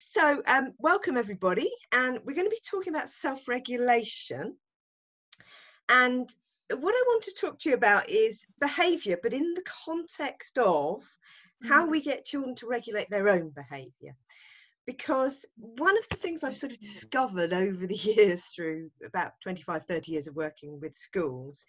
So, um, welcome everybody, and we're going to be talking about self regulation. And what I want to talk to you about is behaviour, but in the context of how mm. we get children to regulate their own behaviour. Because one of the things I've sort of discovered over the years through about 25, 30 years of working with schools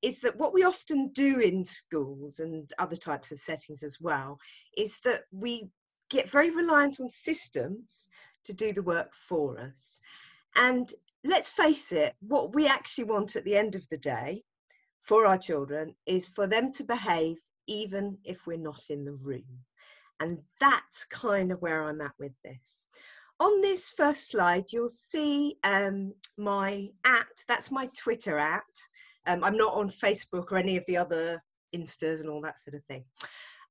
is that what we often do in schools and other types of settings as well is that we get very reliant on systems to do the work for us. And let's face it, what we actually want at the end of the day for our children is for them to behave even if we're not in the room. And that's kind of where I'm at with this. On this first slide, you'll see um, my at, that's my Twitter at. Um, I'm not on Facebook or any of the other Instas and all that sort of thing.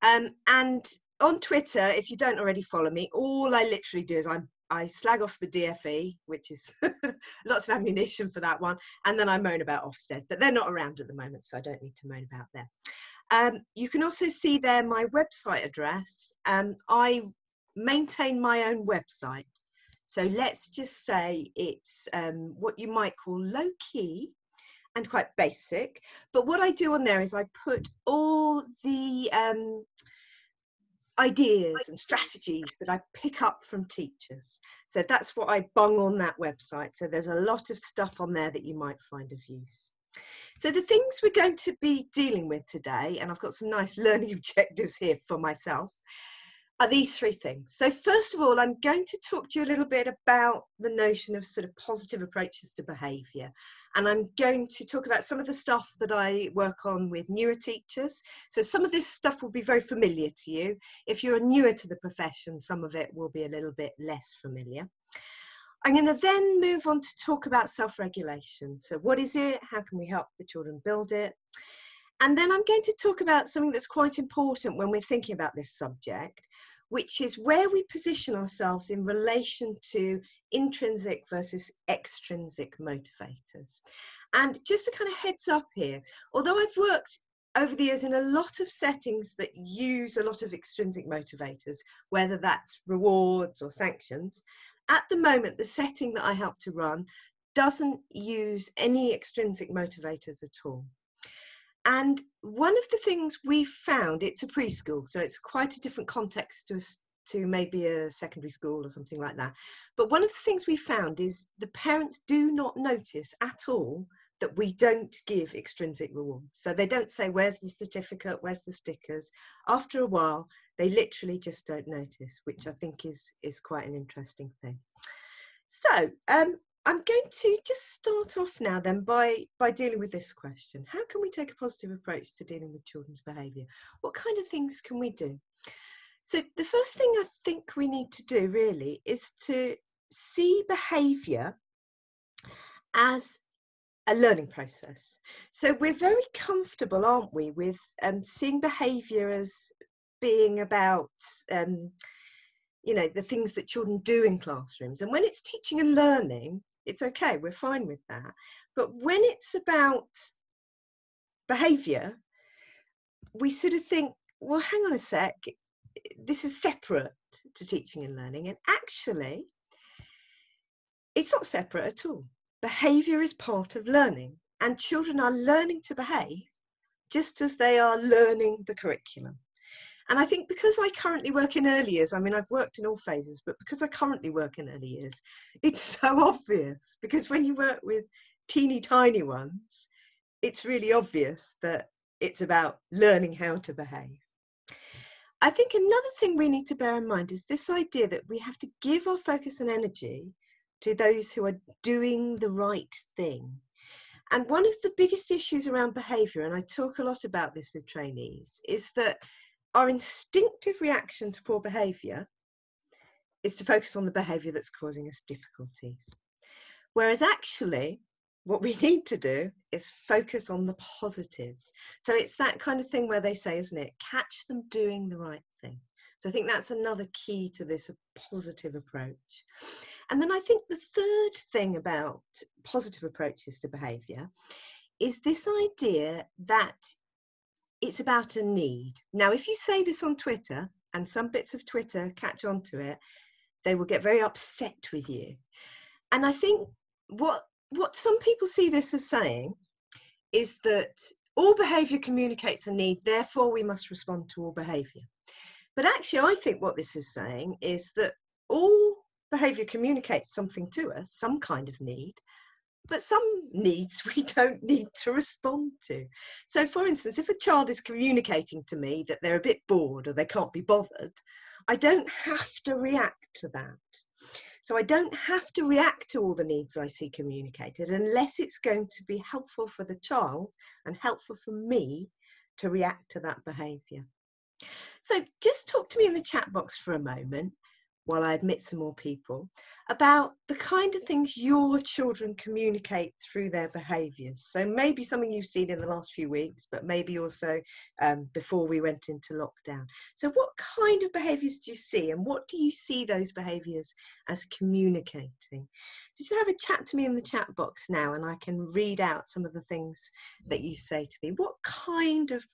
Um, and on Twitter, if you don't already follow me, all I literally do is I I slag off the DFE, which is lots of ammunition for that one, and then I moan about Ofsted, but they're not around at the moment, so I don't need to moan about them. Um, you can also see there my website address. Um, I maintain my own website, so let's just say it's um, what you might call low key and quite basic. But what I do on there is I put all the um, ideas and strategies that I pick up from teachers. So that's what I bung on that website. So there's a lot of stuff on there that you might find of use. So the things we're going to be dealing with today, and I've got some nice learning objectives here for myself, are these three things. So first of all, I'm going to talk to you a little bit about the notion of sort of positive approaches to behaviour. And I'm going to talk about some of the stuff that I work on with newer teachers. So some of this stuff will be very familiar to you. If you're newer to the profession, some of it will be a little bit less familiar. I'm going to then move on to talk about self-regulation. So what is it? How can we help the children build it? And then I'm going to talk about something that's quite important when we're thinking about this subject, which is where we position ourselves in relation to intrinsic versus extrinsic motivators. And just a kind of heads up here, although I've worked over the years in a lot of settings that use a lot of extrinsic motivators, whether that's rewards or sanctions, at the moment, the setting that I help to run doesn't use any extrinsic motivators at all. And one of the things we found, it's a preschool, so it's quite a different context to, to maybe a secondary school or something like that. But one of the things we found is the parents do not notice at all that we don't give extrinsic rewards. So they don't say, Where's the certificate? Where's the stickers? After a while, they literally just don't notice, which I think is, is quite an interesting thing. So, um, I'm going to just start off now then by, by dealing with this question. How can we take a positive approach to dealing with children's behaviour? What kind of things can we do? So the first thing I think we need to do really is to see behaviour as a learning process. So we're very comfortable, aren't we, with um, seeing behaviour as being about um, you know the things that children do in classrooms and when it's teaching and learning it's okay, we're fine with that. But when it's about behavior, we sort of think, well, hang on a sec, this is separate to teaching and learning. And actually, it's not separate at all. Behavior is part of learning, and children are learning to behave just as they are learning the curriculum. And I think because I currently work in early years, I mean, I've worked in all phases, but because I currently work in early years, it's so obvious. Because when you work with teeny tiny ones, it's really obvious that it's about learning how to behave. I think another thing we need to bear in mind is this idea that we have to give our focus and energy to those who are doing the right thing. And one of the biggest issues around behaviour, and I talk a lot about this with trainees, is that our instinctive reaction to poor behaviour is to focus on the behaviour that's causing us difficulties. Whereas actually, what we need to do is focus on the positives. So it's that kind of thing where they say, isn't it? Catch them doing the right thing. So I think that's another key to this positive approach. And then I think the third thing about positive approaches to behaviour is this idea that it's about a need. Now, if you say this on Twitter and some bits of Twitter catch on to it, they will get very upset with you. And I think what what some people see this as saying is that all behaviour communicates a need, therefore we must respond to all behaviour. But actually, I think what this is saying is that all behaviour communicates something to us, some kind of need, but some needs we don't need to respond to. So, for instance, if a child is communicating to me that they're a bit bored or they can't be bothered, I don't have to react to that. So, I don't have to react to all the needs I see communicated unless it's going to be helpful for the child and helpful for me to react to that behaviour. So, just talk to me in the chat box for a moment while I admit some more people, about the kind of things your children communicate through their behaviours. So maybe something you've seen in the last few weeks, but maybe also um, before we went into lockdown. So what kind of behaviours do you see and what do you see those behaviours as communicating? So just have a chat to me in the chat box now and I can read out some of the things that you say to me. What kind of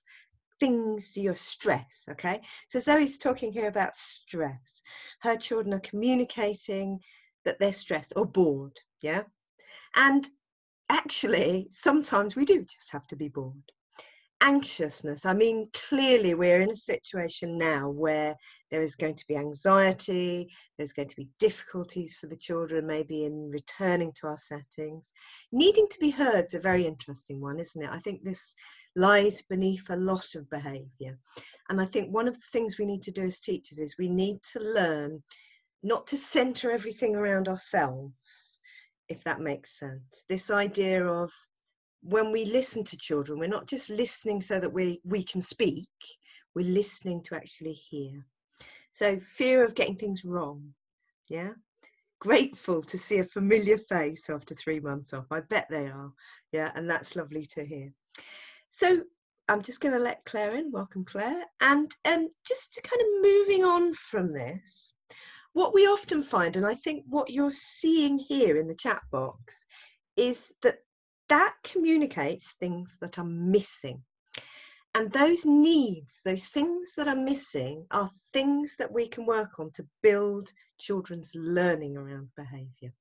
things do you stress okay? So zoe's talking here about stress. Her children are communicating that they're stressed or bored yeah? And actually sometimes we do just have to be bored. Anxiousness i mean clearly we're in a situation now where there is going to be anxiety there's going to be difficulties for the children maybe in returning to our settings. Needing to be heard is a very interesting one isn't it? I think this lies beneath a lot of behaviour. And I think one of the things we need to do as teachers is we need to learn not to centre everything around ourselves, if that makes sense. This idea of when we listen to children, we're not just listening so that we, we can speak, we're listening to actually hear. So, fear of getting things wrong, yeah? Grateful to see a familiar face after three months off. I bet they are, yeah, and that's lovely to hear. So I'm just going to let Claire in. Welcome, Claire. And um, just to kind of moving on from this, what we often find, and I think what you're seeing here in the chat box, is that that communicates things that are missing. And those needs, those things that are missing, are things that we can work on to build children's learning around behaviour.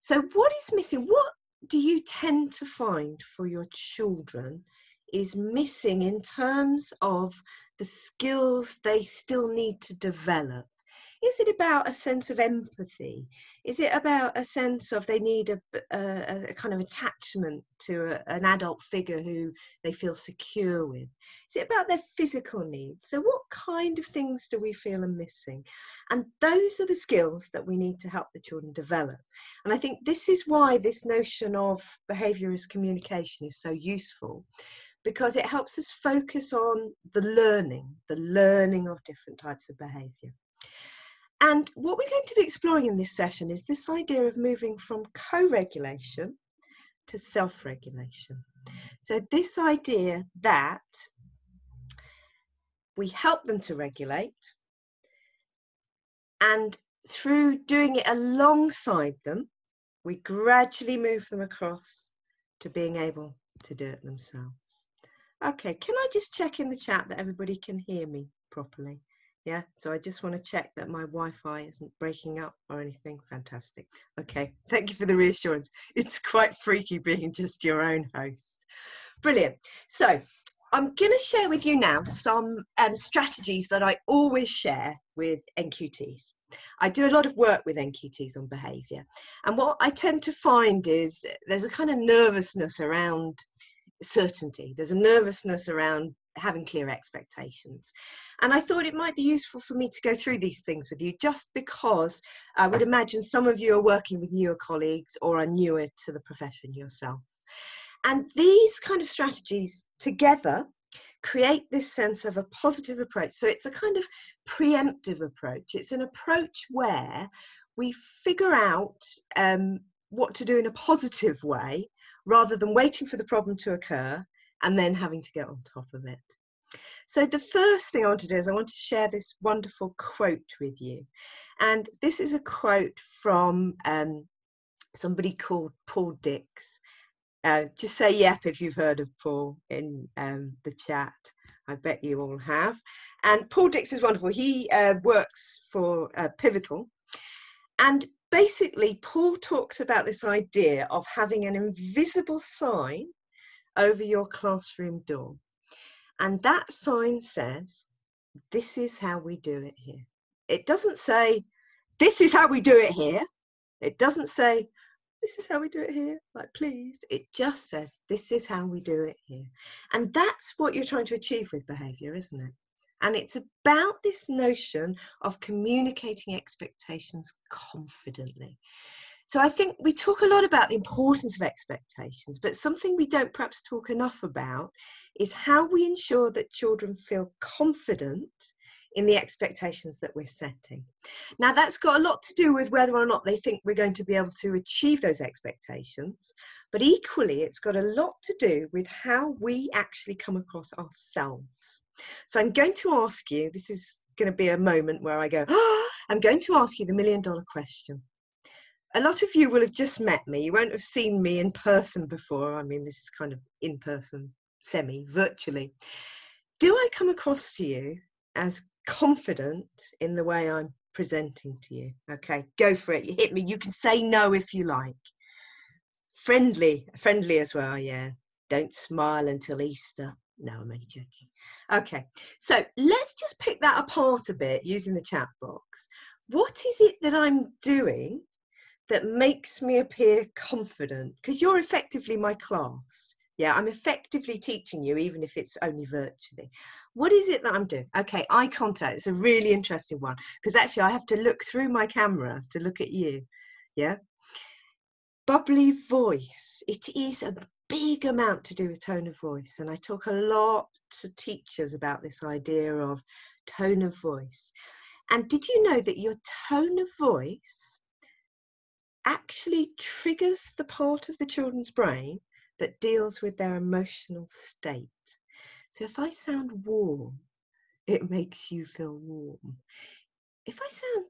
So, what is missing? What do you tend to find for your children is missing in terms of the skills they still need to develop? Is it about a sense of empathy? Is it about a sense of they need a, a, a kind of attachment to a, an adult figure who they feel secure with? Is it about their physical needs? So, what kind of things do we feel are missing? And those are the skills that we need to help the children develop. And I think this is why this notion of behaviour as communication is so useful because it helps us focus on the learning, the learning of different types of behaviour. And what we're going to be exploring in this session is this idea of moving from co regulation to self regulation. So, this idea that we help them to regulate, and through doing it alongside them, we gradually move them across to being able to do it themselves. Okay, can I just check in the chat that everybody can hear me properly? Yeah, so I just want to check that my Wi-Fi isn't breaking up or anything. Fantastic. Okay, thank you for the reassurance. It's quite freaky being just your own host. Brilliant. So I'm going to share with you now some um, strategies that I always share with NQTs. I do a lot of work with NQTs on behaviour. And what I tend to find is there's a kind of nervousness around certainty. There's a nervousness around having clear expectations. And I thought it might be useful for me to go through these things with you just because I would imagine some of you are working with newer colleagues or are newer to the profession yourself. And these kind of strategies together create this sense of a positive approach. So it's a kind of preemptive approach. It's an approach where we figure out um, what to do in a positive way rather than waiting for the problem to occur and then having to get on top of it. So, the first thing I want to do is I want to share this wonderful quote with you. And this is a quote from um, somebody called Paul Dix. Uh, just say yep if you've heard of Paul in um, the chat. I bet you all have. And Paul Dix is wonderful. He uh, works for uh, Pivotal, And basically, Paul talks about this idea of having an invisible sign over your classroom door. And that sign says, This is how we do it here. It doesn't say, This is how we do it here. It doesn't say, This is how we do it here. Like, please. It just says, This is how we do it here. And that's what you're trying to achieve with behavior, isn't it? And it's about this notion of communicating expectations confidently. So I think we talk a lot about the importance of expectations, but something we don't perhaps talk enough about is how we ensure that children feel confident in the expectations that we're setting. Now, that's got a lot to do with whether or not they think we're going to be able to achieve those expectations, but equally, it's got a lot to do with how we actually come across ourselves. So, I'm going to ask you this is going to be a moment where I go, oh, I'm going to ask you the million dollar question. A lot of you will have just met me. You won't have seen me in person before. I mean, this is kind of in person, semi, virtually. Do I come across to you as confident in the way I'm presenting to you. Okay, go for it. You hit me. You can say no if you like. Friendly, friendly as well, yeah. Don't smile until Easter. No, I'm only joking. Okay, so let's just pick that apart a bit using the chat box. What is it that I'm doing that makes me appear confident? Because you're effectively my class. Yeah, I'm effectively teaching you, even if it's only virtually. What is it that I'm doing? Okay, eye contact. It's a really interesting one because actually I have to look through my camera to look at you. Yeah. Bubbly voice. It is a big amount to do with tone of voice. And I talk a lot to teachers about this idea of tone of voice. And did you know that your tone of voice actually triggers the part of the children's brain that deals with their emotional state. So if I sound warm, it makes you feel warm. If I sound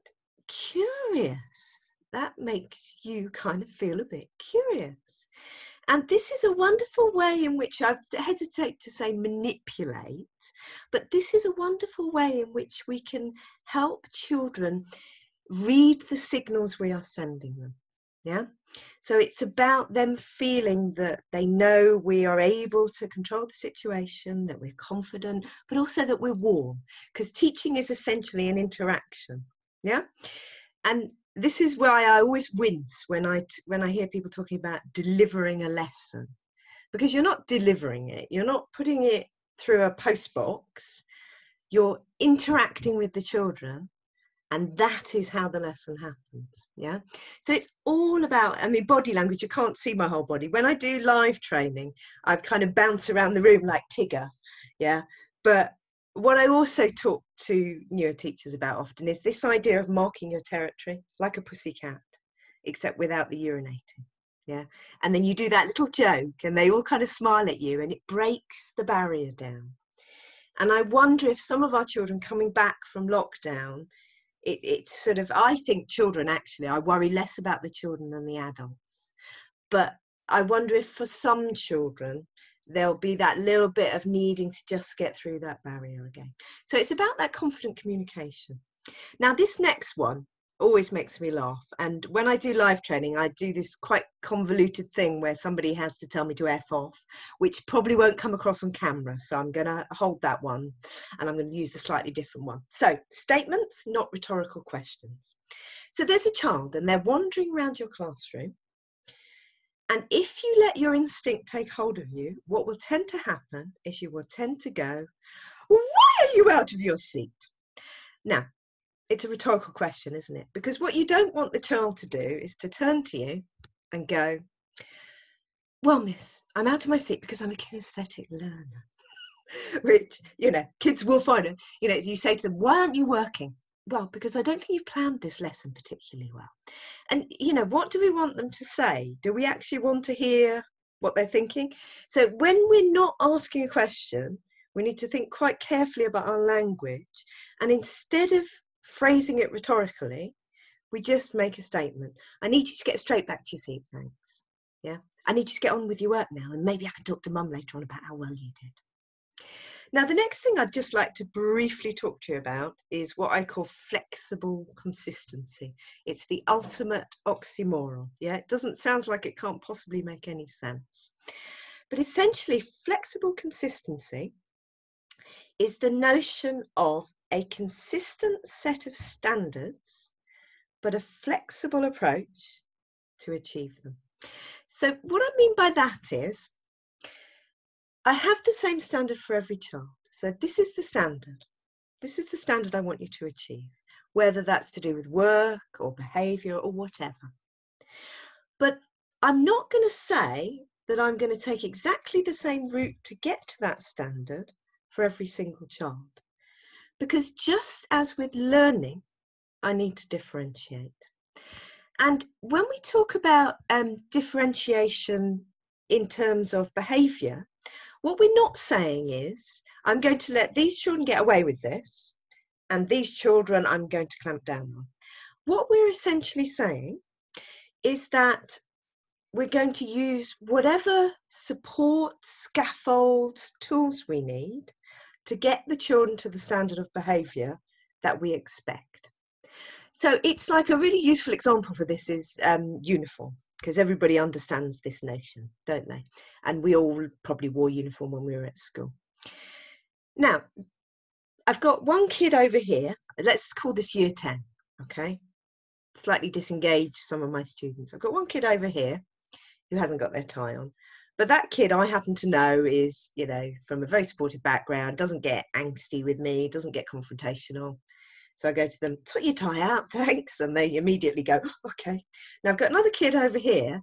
curious, that makes you kind of feel a bit curious. And this is a wonderful way in which I hesitate to say manipulate, but this is a wonderful way in which we can help children read the signals we are sending them. Yeah. So it's about them feeling that they know we are able to control the situation, that we're confident, but also that we're warm, because teaching is essentially an interaction. Yeah. And this is why I always wince when I when I hear people talking about delivering a lesson, because you're not delivering it. You're not putting it through a post box. You're interacting with the children and that is how the lesson happens yeah so it's all about i mean body language you can't see my whole body when i do live training i kind of bounce around the room like tigger yeah but what i also talk to neuro teachers about often is this idea of marking your territory like a pussy cat except without the urinating yeah? And then you do that little joke and they all kind of smile at you and it breaks the barrier down. And i wonder if some of our children coming back from lockdown it, it's sort of i think children actually i worry less about the children than the adults. But i wonder if for some children there'll be that little bit of needing to just get through that barrier again so it's about that confident communication now this next one always makes me laugh. And when I do live training, I do this quite convoluted thing where somebody has to tell me to F off, which probably won't come across on camera. So I'm going to hold that one and I'm going to use a slightly different one. So, statements, not rhetorical questions. So there's a child and they're wandering around your classroom. And if you let your instinct take hold of you, what will tend to happen is you will tend to go, Why are you out of your seat? Now, it's a rhetorical question, isn't it? Because what you don't want the child to do is to turn to you and go, Well, miss, I'm out of my seat because I'm a kinesthetic learner. Which, you know, kids will find it. You know, you say to them, Why aren't you working? Well, because I don't think you've planned this lesson particularly well. And, you know, what do we want them to say? Do we actually want to hear what they're thinking? So when we're not asking a question, we need to think quite carefully about our language. And instead of phrasing it rhetorically, we just make a statement. I need you to get straight back to your seat, thanks. Yeah. I need you to get on with your work now, and maybe I can talk to mum later on about how well you did. Now, the next thing I'd just like to briefly talk to you about is what I call flexible consistency. It's the ultimate oxymoron. Yeah, it doesn't sound like it can't possibly make any sense. But essentially, flexible consistency is the notion of a consistent set of standards, but a flexible approach to achieve them. So, what I mean by that is, I have the same standard for every child. So, this is the standard. This is the standard I want you to achieve, whether that's to do with work or behavior or whatever. But I'm not going to say that I'm going to take exactly the same route to get to that standard for every single child. Because just as with learning, I need to differentiate. And when we talk about um, differentiation in terms of behaviour, what we're not saying is, I'm going to let these children get away with this, and these children I'm going to clamp down on. What we're essentially saying is that we're going to use whatever support, scaffolds, tools we need to get the children to the standard of behaviour that we expect. So it's like a really useful example for this is um, uniform because everybody understands this notion, don't they? And we all probably wore uniform when we were at school. Now, I've got one kid over here. Let's call this year 10, okay? Slightly disengaged some of my students. I've got one kid over here who hasn't got their tie on. But that kid I happen to know is, you know, from a very supportive background, doesn't get angsty with me, doesn't get confrontational. So I go to them, sort your tie out, thanks. And they immediately go, okay. Now I've got another kid over here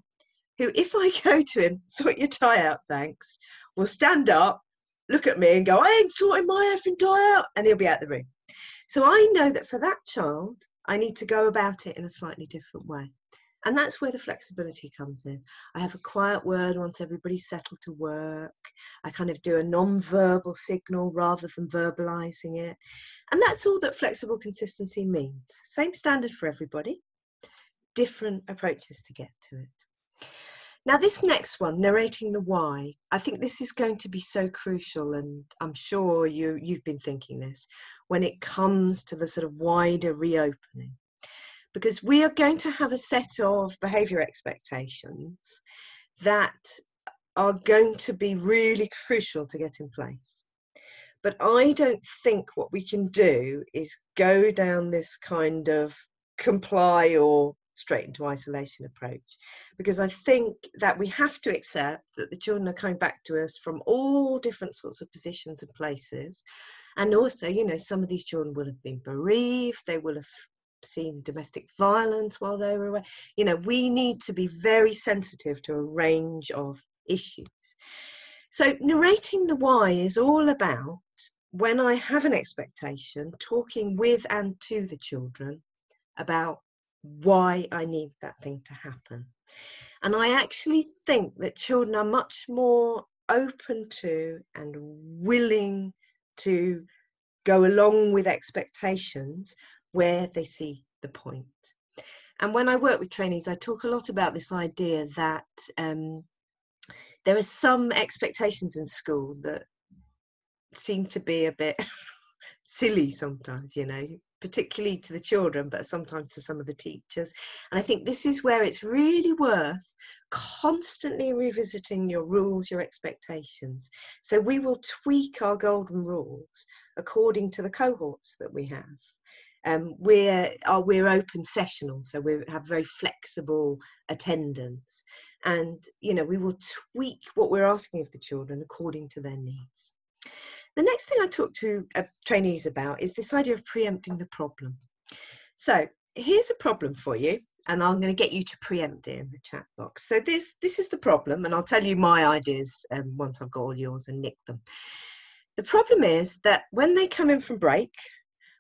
who, if I go to him, sort your tie out, thanks, will stand up, look at me and go, I ain't sorting my effing tie out. And he'll be out the room. So I know that for that child, I need to go about it in a slightly different way. And that's where the flexibility comes in. I have a quiet word once everybody's settled to work. I kind of do a non-verbal signal rather than verbalizing it. And that's all that flexible consistency means. Same standard for everybody, different approaches to get to it. Now, this next one, narrating the why, I think this is going to be so crucial, and I'm sure you, you've been thinking this when it comes to the sort of wider reopening because we are going to have a set of behavior expectations that are going to be really crucial to get in place. But I don't think what we can do is go down this kind of comply or straight into isolation approach because I think that we have to accept that the children are coming back to us from all different sorts of positions and places. And also, you know, some of these children will have been bereaved, they will have seen domestic violence while they were away. You know, we need to be very sensitive to a range of issues. So, narrating the why is all about when I have an expectation, talking with and to the children about why I need that thing to happen. And I actually think that children are much more open to and willing to go along with expectations where they see the point. And when I work with trainees, I talk a lot about this idea that um, there are some expectations in school that seem to be a bit silly sometimes, you know, particularly to the children, but sometimes to some of the teachers. And I think this is where it's really worth constantly revisiting your rules, your expectations. So we will tweak our golden rules according to the cohorts that we have. Um, we're uh, we're open sessional, so we have very flexible attendance, and you know we will tweak what we're asking of the children according to their needs. The next thing I talk to uh, trainees about is this idea of preempting the problem. So here's a problem for you, and I'm going to get you to preempt it in the chat box. So this this is the problem, and I'll tell you my ideas um, once I've got all yours and nick them. The problem is that when they come in from break,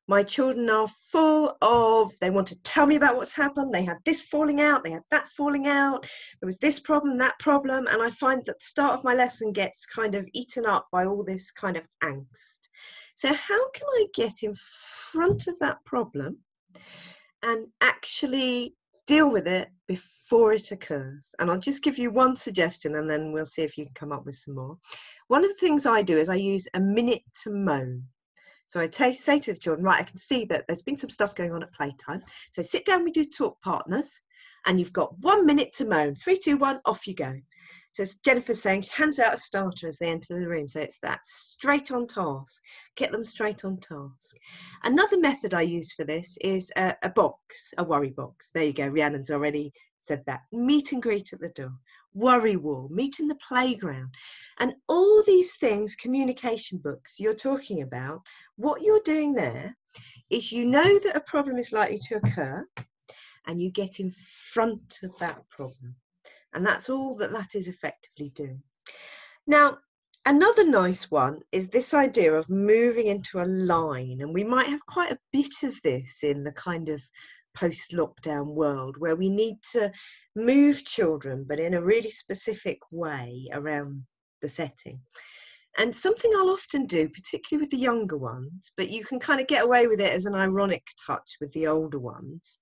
my children are full of they want to tell me about what's happened they had this falling out they had that falling out there was this problem that problem and i find that the start of my lesson gets kind of eaten up by all this kind of angst so how can i get in front of that problem and actually deal with it before it occurs. And I'll just give you one suggestion and then we'll see if you can come up with some more. One of the things I do is I use a minute to moan. So I t- say to the children, right, I can see that there's been some stuff going on at playtime. So sit down with your talk partners and you've got one minute to moan. Three, two, one, off you go. So Jennifer's saying, hands out a starter as they enter the room. So it's that straight on task. Get them straight on task. Another method I use for this is a, a box, a worry box. There you go. Rhiannon's already said that. Meet and greet at the door. Worry wall. Meet in the playground. And all these things, communication books you're talking about, what you're doing there is you know that a problem is likely to occur and you get in front of that problem. And that's all that that is effectively doing. Now, another nice one is this idea of moving into a line. And we might have quite a bit of this in the kind of post lockdown world where we need to move children, but in a really specific way around the setting. And something I'll often do, particularly with the younger ones, but you can kind of get away with it as an ironic touch with the older ones,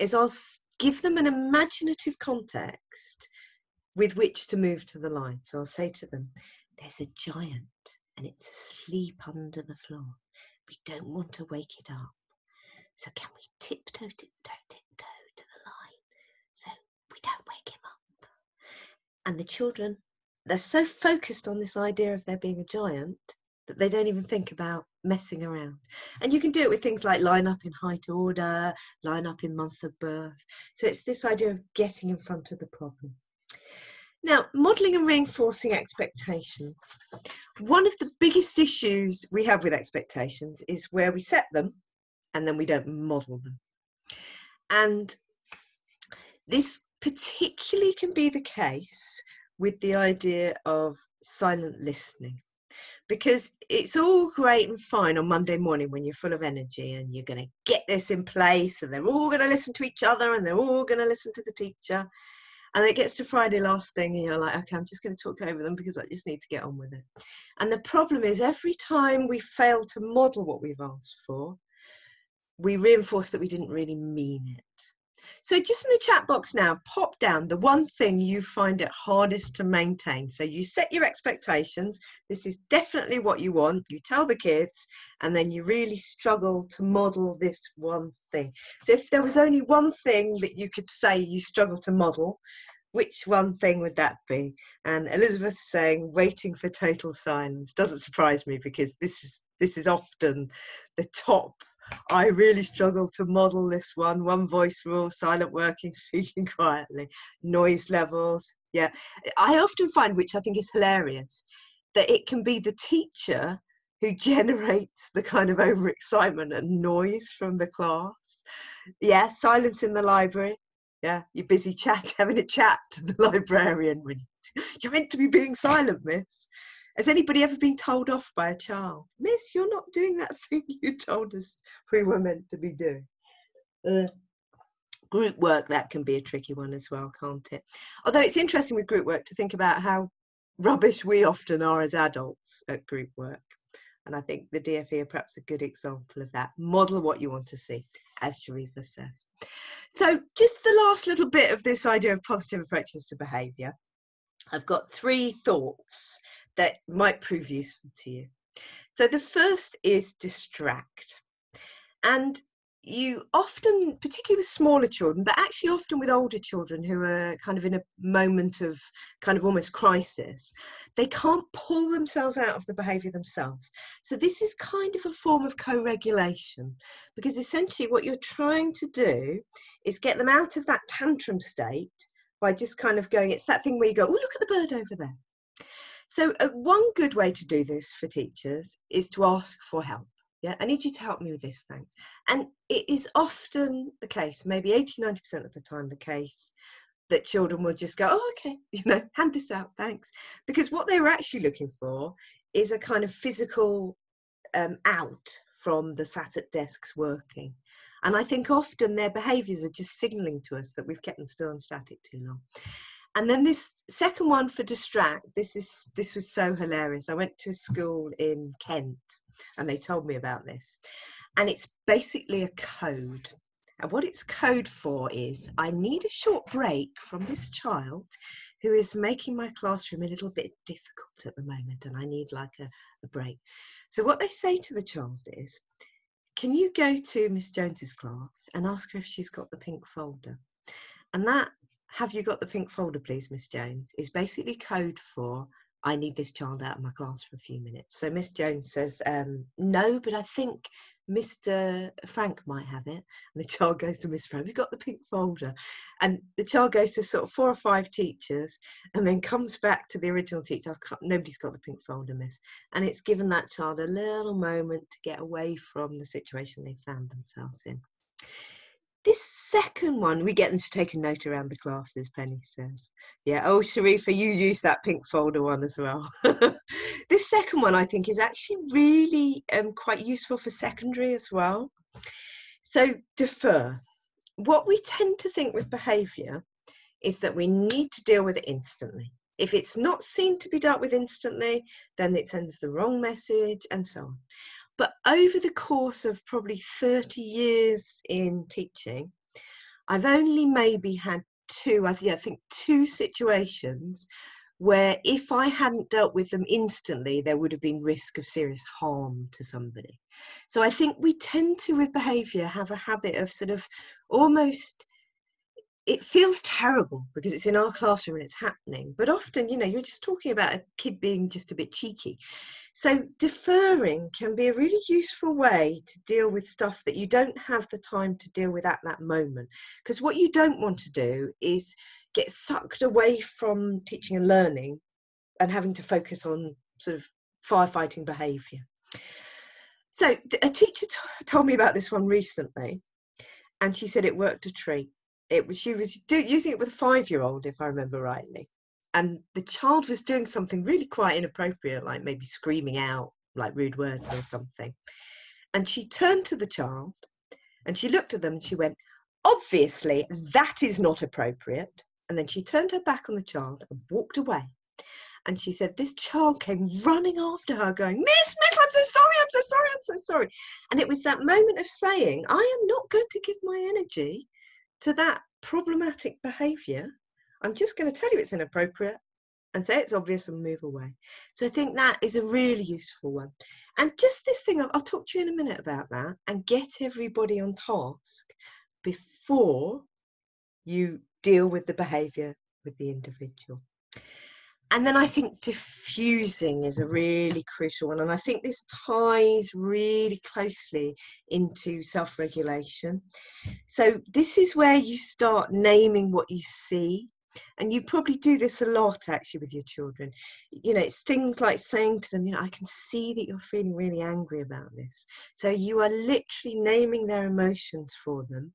is I'll give them an imaginative context with which to move to the line. So I'll say to them, There's a giant and it's asleep under the floor. We don't want to wake it up. So can we tiptoe, tiptoe, tiptoe to the line so we don't wake him up? And the children, they're so focused on this idea of there being a giant that they don't even think about messing around. And you can do it with things like line up in height order, line up in month of birth. So it's this idea of getting in front of the problem. Now, modelling and reinforcing expectations. One of the biggest issues we have with expectations is where we set them and then we don't model them. And this particularly can be the case with the idea of silent listening because it's all great and fine on Monday morning when you're full of energy and you're going to get this in place and they're all going to listen to each other and they're all going to listen to the teacher. And it gets to Friday last thing and you're like, okay, I'm just going to talk over them because I just need to get on with it. And the problem is every time we fail to model what we've asked for, we reinforce that we didn't really mean it. So just in the chat box now, pop down the one thing you find it hardest to maintain. So you set your expectations. This is definitely what you want. You tell the kids, and then you really struggle to model this one thing. So if there was only one thing that you could say you struggle to model, which one thing would that be? And Elizabeth saying waiting for total silence doesn't surprise me because this is this is often the top I really struggle to model this one. One voice rule, silent working, speaking quietly, noise levels. Yeah. I often find, which I think is hilarious, that it can be the teacher who generates the kind of overexcitement and noise from the class. Yeah, silence in the library. Yeah, you're busy chat, having a chat to the librarian. You're meant to be being silent, miss. Has anybody ever been told off by a child? Miss, you're not doing that thing you told us we were meant to be doing. Uh, group work, that can be a tricky one as well, can't it? Although it's interesting with group work to think about how rubbish we often are as adults at group work. And I think the DFE are perhaps a good example of that. Model what you want to see, as Sharitha says. So, just the last little bit of this idea of positive approaches to behaviour. I've got three thoughts that might prove useful to you. So the first is distract. And you often, particularly with smaller children, but actually often with older children who are kind of in a moment of kind of almost crisis, they can't pull themselves out of the behaviour themselves. So this is kind of a form of co-regulation because essentially what you're trying to do is get them out of that tantrum state by just kind of going, it's that thing where you go, oh, look at the bird over there. So uh, one good way to do this for teachers is to ask for help. Yeah, I need you to help me with this, thanks. And it is often the case, maybe 80, 90% of the time the case, that children will just go, oh, okay, you know, hand this out, thanks. Because what they were actually looking for is a kind of physical um, out from the sat at desks working. And I think often their behaviours are just signalling to us that we've kept them still and static too long. And then this second one for distract, this is this was so hilarious. I went to a school in Kent and they told me about this. And it's basically a code. And what it's code for is I need a short break from this child who is making my classroom a little bit difficult at the moment and I need like a, a break. So what they say to the child is, can you go to Miss Jones's class and ask her if she's got the pink folder? And that, have you got the pink folder, please, Miss Jones, is basically code for I need this child out of my class for a few minutes. So Miss Jones says, um, no, but I think Mr. Frank might have it. And the child goes to Miss Frank, we've got the pink folder. And the child goes to sort of four or five teachers and then comes back to the original teacher. Nobody's got the pink folder, miss. And it's given that child a little moment to get away from the situation they found themselves in. This second one, we get them to take a note around the classes, Penny says. Yeah, oh, Sharifa, you use that pink folder one as well. this second one, I think, is actually really um, quite useful for secondary as well. So, defer. What we tend to think with behaviour is that we need to deal with it instantly. If it's not seen to be dealt with instantly, then it sends the wrong message and so on. But over the course of probably 30 years in teaching, I've only maybe had two, I think, two situations where if I hadn't dealt with them instantly, there would have been risk of serious harm to somebody. So I think we tend to, with behaviour, have a habit of sort of almost it feels terrible because it's in our classroom and it's happening. But often, you know, you're just talking about a kid being just a bit cheeky. So deferring can be a really useful way to deal with stuff that you don't have the time to deal with at that moment. Because what you don't want to do is get sucked away from teaching and learning and having to focus on sort of firefighting behaviour. So a teacher t- told me about this one recently, and she said it worked a treat it was she was do, using it with a five year old if i remember rightly and the child was doing something really quite inappropriate like maybe screaming out like rude words or something. And she turned to the child and she looked at them and she went obviously that is not appropriate. And then she turned her back on the child and walked away. And she said this child came running after her going miss miss i'm so sorry i'm so sorry i'm so sorry and it was that moment of saying i am not going to give my energy to that problematic behavior, I'm just going to tell you it's inappropriate and say it's obvious and move away. So I think that is a really useful one. And just this thing, I'll, talk to you in a minute about that and get everybody on task before you deal with the behavior with the individual and then I think diffusing is a really crucial one. And I think this ties really closely into self regulation. So, this is where you start naming what you see. And you probably do this a lot actually with your children. You know, it's things like saying to them, you know, I can see that you're feeling really angry about this. So, you are literally naming their emotions for them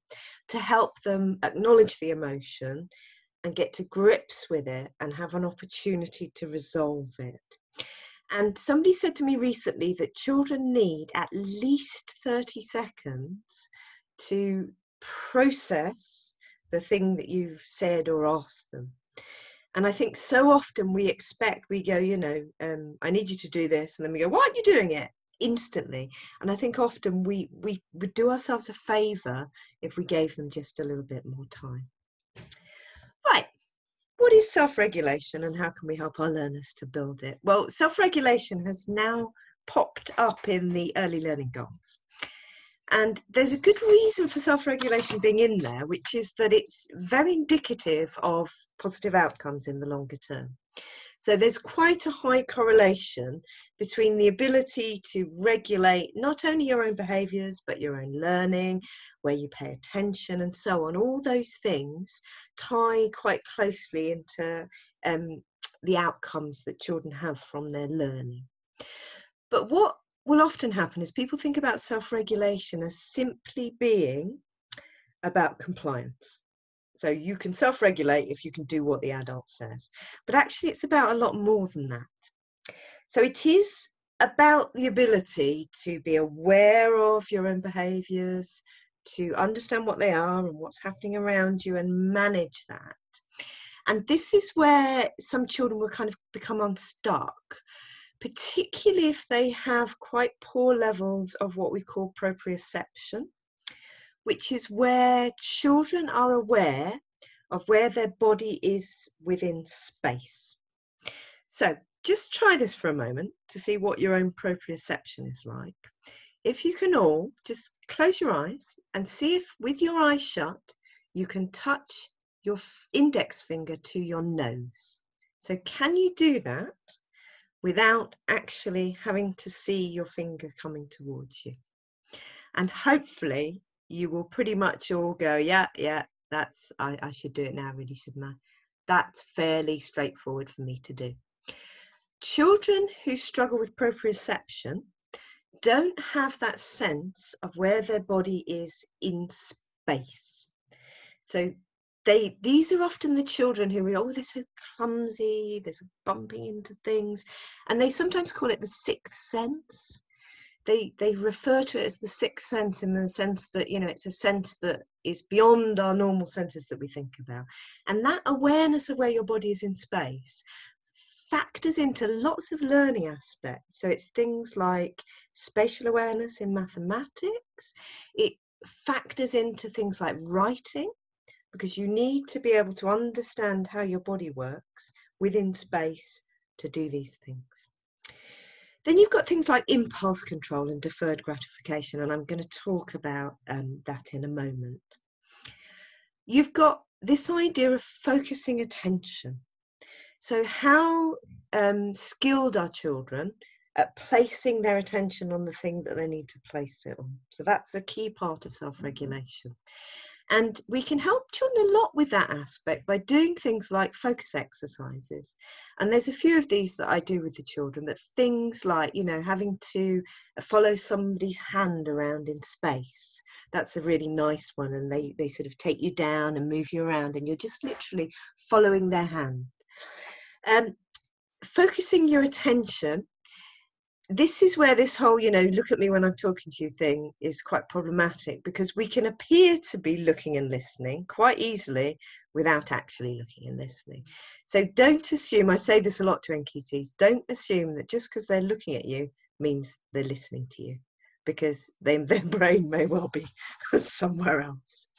to help them acknowledge the emotion and get to grips with it and have an opportunity to resolve it. And somebody said to me recently that children need at least 30 seconds to process the thing that you've said or asked them. And I think so often we expect, we go, you know, um, I need you to do this. And then we go, why aren't you doing it? instantly and i think often we we would do ourselves a favor if we gave them just a little bit more time Right. What is self regulation and how can we help our learners to build it? Well, self regulation has now popped up in the early learning goals. And there's a good reason for self regulation being in there, which is that it's very indicative of positive outcomes in the longer term. So there's quite a high correlation between the ability to regulate not only your own behaviors, but your own learning, where you pay attention, and so on. All those things tie quite closely into um, the outcomes that children have from their learning. But what will often happen is people think about self regulation as simply being about compliance. So you can self regulate if you can do what the adult says. But actually, it's about a lot more than that. So it is about the ability to be aware of your own behaviors, to understand what they are and what's happening around you, and manage that. And this is where some children will kind of become unstuck, particularly if they have quite poor levels of what we call proprioception which is where children are aware of where their body is within space. So just try this for a moment to see what your own proprioception is like. If you can all, just close your eyes and see if with your eyes shut, you can touch your index finger to your nose. So can you do that without actually having to see your finger coming towards you? And hopefully you will pretty much all go, yeah, yeah, that's, I, I should do it now, really, shouldn't I? That's fairly straightforward for me to do. Children who struggle with proprioception don't have that sense of where their body is in space. So they these are often the children who are oh they're so clumsy, they're so bumping into things, and they sometimes call it the sixth sense. They they refer to it as the sixth sense in the sense that you know it's a sense that is beyond our normal senses that we think about, and that awareness of where your body is in space factors into lots of learning aspects. So it's things like spatial awareness in mathematics, it factors into things like writing, because you need to be able to understand how your body works within space to do these things. Then you've got things like impulse control and deferred gratification, and I'm going to talk about um, that in a moment. You've got this idea of focusing attention. So, how um, skilled are children at placing their attention on the thing that they need to place it on? So, that's a key part of self regulation. And we can help children a lot with that aspect by doing things like focus exercises. And there's a few of these that I do with the children, but things like, you know, having to follow somebody's hand around in space. That's a really nice one. And they, they sort of take you down and move you around, and you're just literally following their hand. Um, focusing your attention this is where this whole, you know, look at me when I'm talking to you thing is quite problematic because we can appear to be looking and listening quite easily without actually looking and listening. So don't assume, I say this a lot to NQTs, don't assume that just because they're looking at you means they're listening to you because they, their brain may well be somewhere else.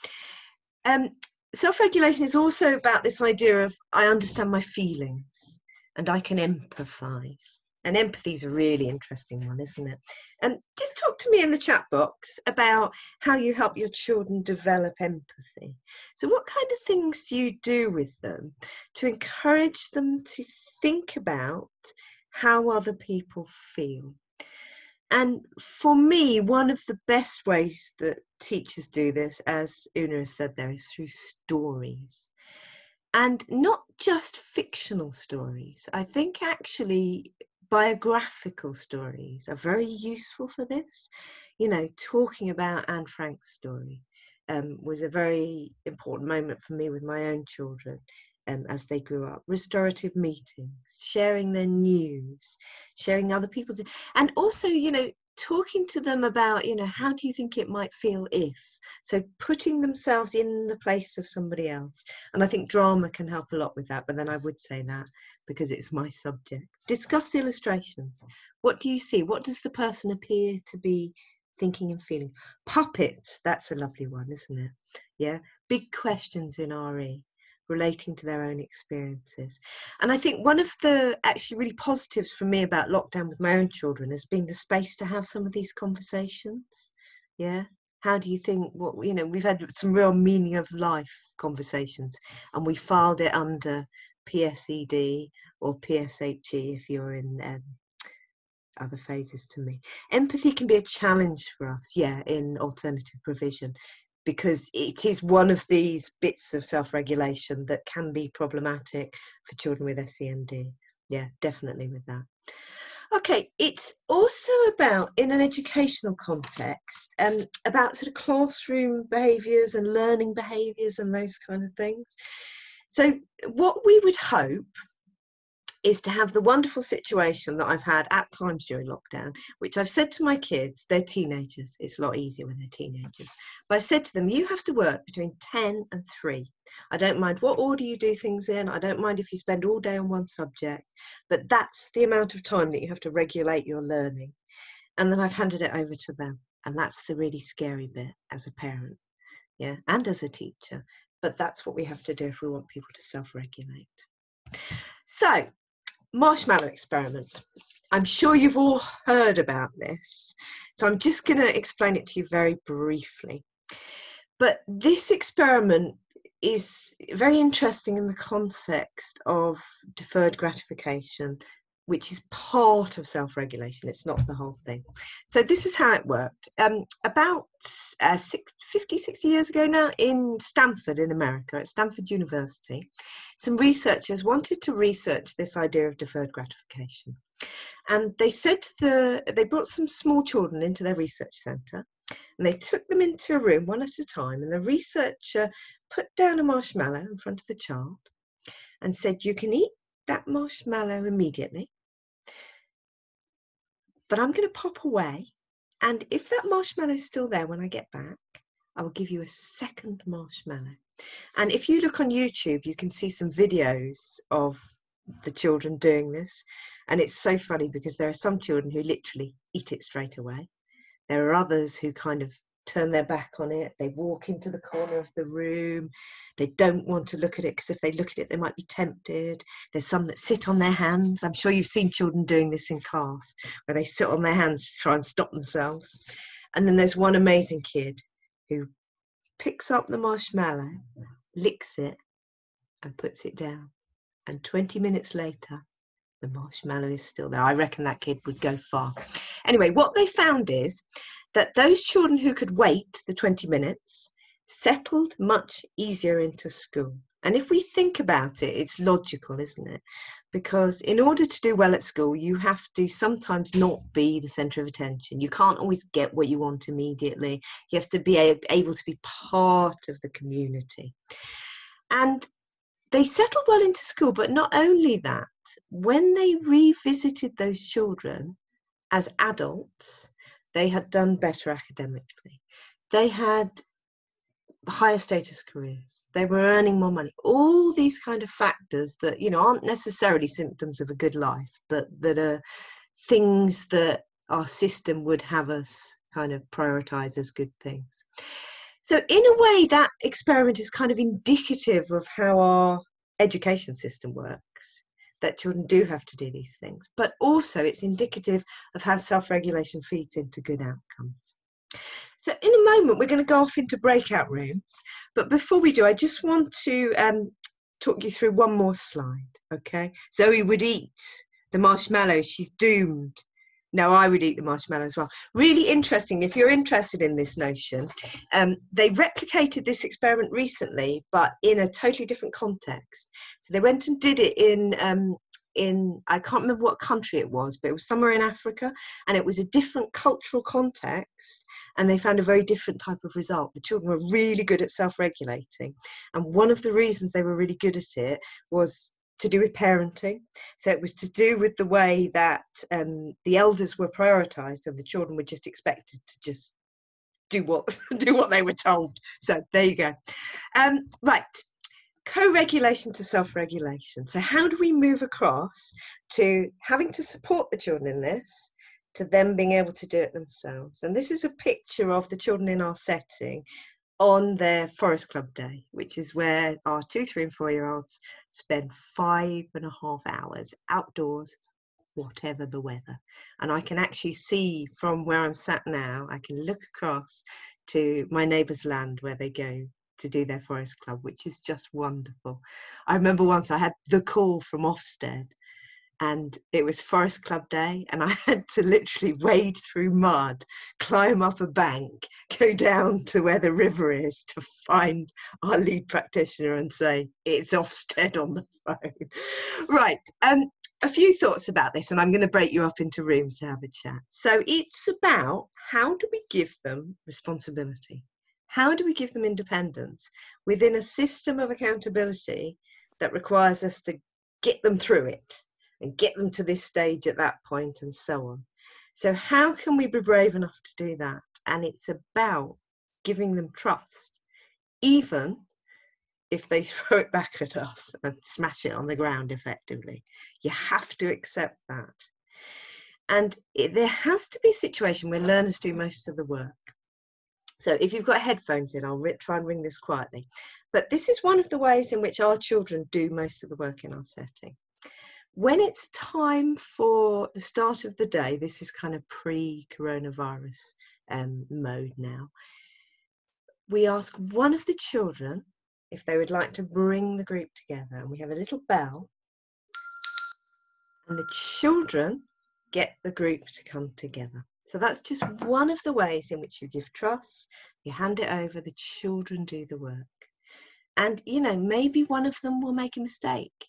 Um, Self regulation is also about this idea of I understand my feelings and I can empathize. And empathy is a really interesting one, isn't it? And just talk to me in the chat box about how you help your children develop empathy. So, what kind of things do you do with them to encourage them to think about how other people feel? And for me, one of the best ways that teachers do this, as Una has said there, is through stories. And not just fictional stories. I think actually biographical stories are very useful for this. You know, talking about Anne Frank's story um, was a very important moment for me with my own children um, as they grew up. Restorative meetings, sharing their news, sharing other people's, and also, you know, talking to them about you know how do you think it might feel if so putting themselves in the place of somebody else and i think drama can help a lot with that but then i would say that because it's my subject. Discuss illustrations. What do you see? What does the person appear to be thinking and feeling? Puppets that's a lovely one isn't it? Yeah big questions in re relating to their own experiences. And I think one of the actually really positives for me about lockdown with my own children has been the space to have some of these conversations. Yeah. How do you think what you know, we've had some real meaning of life conversations and we filed it under PSED or PSHE if you're in um, other phases to me. Empathy can be a challenge for us, yeah, in alternative provision because it is one of these bits of self regulation that can be problematic for children with SEND. Yeah, definitely with that. Okay, it's also about, in an educational context, um, about sort of classroom behaviours and learning behaviours and those kind of things. So, what we would hope is to have the wonderful situation that I've had at times during lockdown, which I've said to my kids, they're teenagers, it's a lot easier when they're teenagers. But I said to them, you have to work between 10 and 3. I don't mind what order you do things in, I don't mind if you spend all day on one subject, but that's the amount of time that you have to regulate your learning. And then I've handed it over to them. And that's the really scary bit as a parent yeah, and as a teacher. But that's what we have to do if we want people to self regulate. So, marshmallow experiment. I'm sure you've all heard about this, so I'm just going to explain it to you very briefly. But this experiment is very interesting in the context of deferred gratification which is part of self regulation, it's not the whole thing. So, this is how it worked. Um, about uh, six, 50, 60 years ago now, in Stanford, in America, at Stanford University, some researchers wanted to research this idea of deferred gratification. And they said to the, they brought some small children into their research centre and they took them into a room one at a time. And the researcher put down a marshmallow in front of the child and said, You can eat that marshmallow immediately but I'm going to pop away. And if that marshmallow is still there when I get back, I will give you a second marshmallow. And if you look on YouTube, you can see some videos of the children doing this. And it's so funny because there are some children who literally eat it straight away. There are others who kind of turn their back on it. They walk into the corner of the room. They don't want to look at it because if they look at it, they might be tempted. There's some that sit on their hands. I'm sure you've seen children doing this in class where they sit on their hands to try and stop themselves. And then there's one amazing kid who picks up the marshmallow, licks it, and puts it down. And 20 minutes later, the marshmallow is still there. I reckon that kid would go far. Anyway, what they found is that those children who could wait the 20 minutes settled much easier into school. And if we think about it, it's logical, isn't it? Because in order to do well at school, you have to sometimes not be the centre of attention. You can't always get what you want immediately. You have to be able to be part of the community. And they settled well into school, but not only that, when they revisited those children as adults, they had done better academically. They had higher status careers. They were earning more money. All these kind of factors that, you know, aren't necessarily symptoms of a good life, but that are things that our system would have us kind of prioritize as good things. So, in a way, that experiment is kind of indicative of how our education system works that children do have to do these things, but also it's indicative of how self regulation feeds into good outcomes. So, in a moment, we're going to go off into breakout rooms, but before we do, I just want to um, talk you through one more slide. Okay, Zoe would eat the marshmallow, she's doomed no, I would eat the marshmallow as well. Really interesting. If you're interested in this notion, um, they replicated this experiment recently, but in a totally different context. So they went and did it in um, in I can't remember what country it was, but it was somewhere in Africa, and it was a different cultural context, and they found a very different type of result. The children were really good at self-regulating, and one of the reasons they were really good at it was to do with parenting. So it was to do with the way that um, the elders were prioritized and the children were just expected to just do what do what they were told. So there you go. Um, right. Co-regulation to self-regulation. So how do we move across to having to support the children in this to them being able to do it themselves? And this is a picture of the children in our setting on their forest club day, which is where our two, three, and four year olds spend five and a half hours outdoors, whatever the weather. And I can actually see from where I'm sat now, I can look across to my neighbour's land where they go to do their forest club, which is just wonderful. I remember once I had the call from Ofsted and it was Forest Club Day, and I had to literally wade through mud, climb up a bank, go down to where the river is to find our lead practitioner and say, It's Ofsted on the phone. right, um, a few thoughts about this, and I'm going to break you up into rooms to have a chat. So, it's about how do we give them responsibility? How do we give them independence within a system of accountability that requires us to get them through it? And get them to this stage at that point and so on. So, how can we be brave enough to do that? And it's about giving them trust, even if they throw it back at us and smash it on the ground effectively. You have to accept that. And it, there has to be a situation where learners do most of the work. So if you've got headphones in, I'll try and ring this quietly. But this is one of the ways in which our children do most of the work in our setting. When it's time for the start of the day, this is kind of pre-coronavirus um, mode now, we ask one of the children if they would like to bring the group together. And we have a little bell and the children get the group to come together. So that's just one of the ways in which you give trust, you hand it over, the children do the work. And, you know, maybe one of them will make a mistake.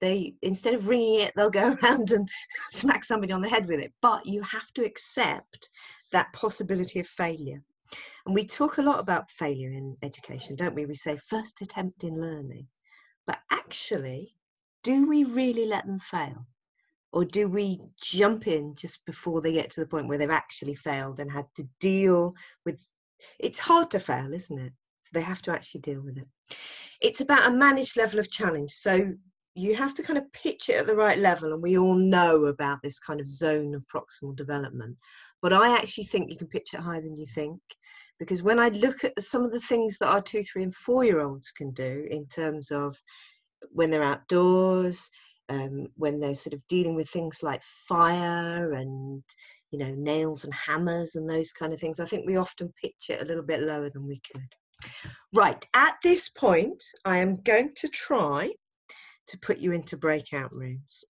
They, instead of ringing it, they'll go around and smack somebody on the head with it. But you have to accept that possibility of failure. And we talk a lot about failure in education, don't we? We say first attempt in learning. But actually, do we really let them fail? or do we jump in just before they get to the point where they've actually failed and had to deal with it's hard to fail isn't it so they have to actually deal with it it's about a managed level of challenge so you have to kind of pitch it at the right level and we all know about this kind of zone of proximal development. But i actually think you can pitch it higher than you think because when i look at some of the things that our two three and four year olds can do in terms of when they're outdoors um, when they're sort of dealing with things like fire and you know nails and hammers and those kind of things i think we often pitch it a little bit lower than we could. Right at this point i am going to try to put you into breakout rooms